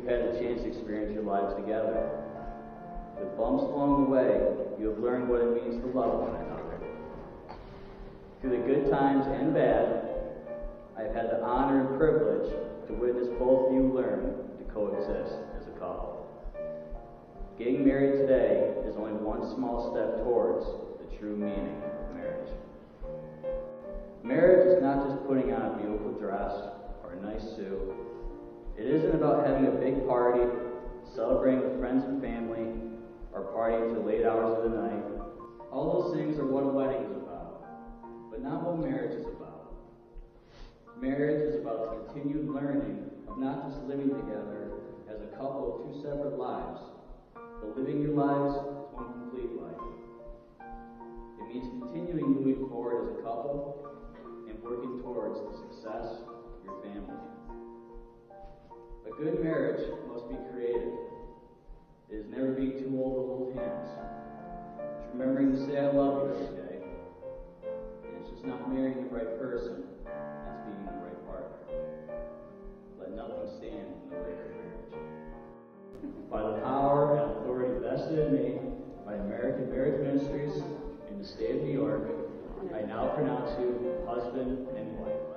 you've had a chance to experience your lives together. With bumps along the way, you have learned what it means to love one another. Through the good times and bad, I have had the honor and privilege to witness both of you learn to coexist as a couple. Getting married today is only one small step towards the true meaning of marriage. Marriage is not just putting on a beautiful dress or a nice suit. It isn't about having a big party, celebrating with friends and family, or partying to late hours of the night. All those things are what a wedding is about, but not what marriage is about. Marriage is about continued learning of not just living together as a couple of two separate lives, but living your lives as one complete life. It means continuing moving forward as a couple and working towards the success of your family. A good marriage must be creative. It is never being too old to hold hands. It's remembering to say I love you every day. And it's just not marrying the right person, it's being the right partner. Let nothing stand in the way of marriage. By the power and authority vested in me by American Marriage Ministries in the state of New York, I now pronounce you husband and wife.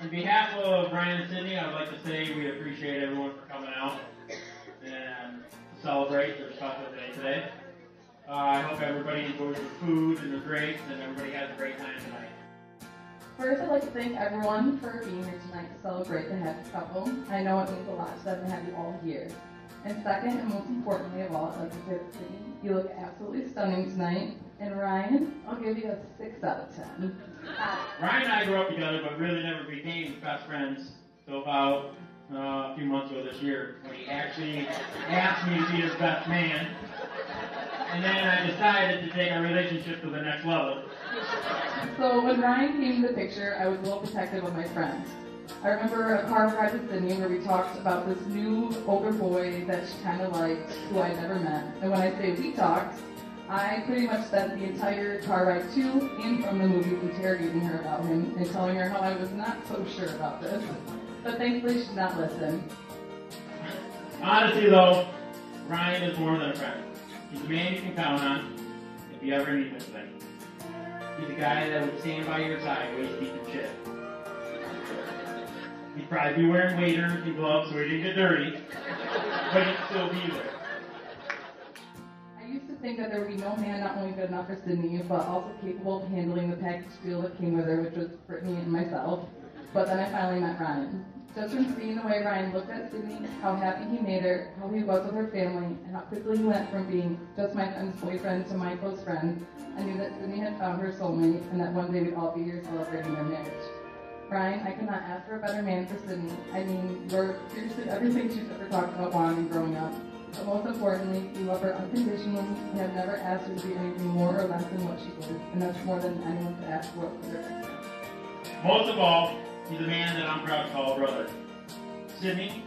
On behalf of Ryan and Sydnee, I'd like to say we appreciate everyone for coming out and celebrate their special day today. Uh, I hope everybody enjoys the food and the drinks and everybody has a great time tonight. First, I'd like to thank everyone for being here tonight to celebrate the happy couple. I know it means a lot to them to have you all here. And second, and most importantly of all, like to say you look absolutely stunning tonight. And Ryan, I'll give you a 6 out of 10. Ryan and I grew up together, but really never became best friends until about uh, a few months ago this year when he actually asked me to be his best man. And then I decided to take our relationship to the next level. So when Ryan came to the picture, I was a little protective of my friends. I remember a car ride with Sydnee where we talked about this new older boy that she kind of liked, who I'd never met. And when I say we talked, I pretty much spent the entire car ride to and from the movie interrogating her about him and telling her how I was not so sure about this. But thankfully she did not listen. Honestly, though, Ryan is more than a friend. He's a man you can count on if you ever need anything. He's a guy that would stand by your side when you keep your shit. Probably be wearing waders and gloves he didn't get dirty, but he'd still be there. I used to think that there would be no man not only good enough for Sydnee, but also capable of handling the package deal that came with her, which was Brittany and myself. But then I finally met Ryan. Just from seeing the way Ryan looked at Sydnee, how happy he made her, how he was with her family, and how quickly he went from being just my friend's boyfriend to my close friend, I knew that Sydnee had found her soulmate and that one day we'd all be here celebrating their marriage. Ryan, I could not ask for a better man for Sydnee. I mean, you're seriously everything she's ever talked about wanting growing up. But most importantly, you love her unconditionally and have never asked her to be anything more or less than what she is. And that's more than anyone could ask for her. Most of all, he's a man that I'm proud to call a brother. Sydnee,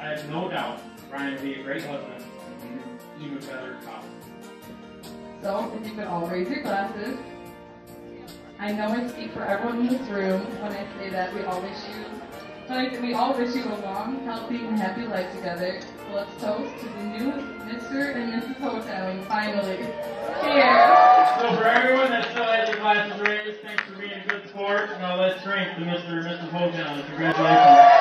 I have no doubt Ryan will be a great husband and even better father. So, if you could all raise your glasses. I know I speak for everyone in this room when I say that we all wish you, say we all wish you a long, healthy, and happy life together. Let's toast to the new Mr. and Mrs. Hoteling finally. Cheers! So for everyone that still has your glasses raised, thanks for being a good sport. Now let's drink to Mr. and Mrs. Hogan. Congratulations.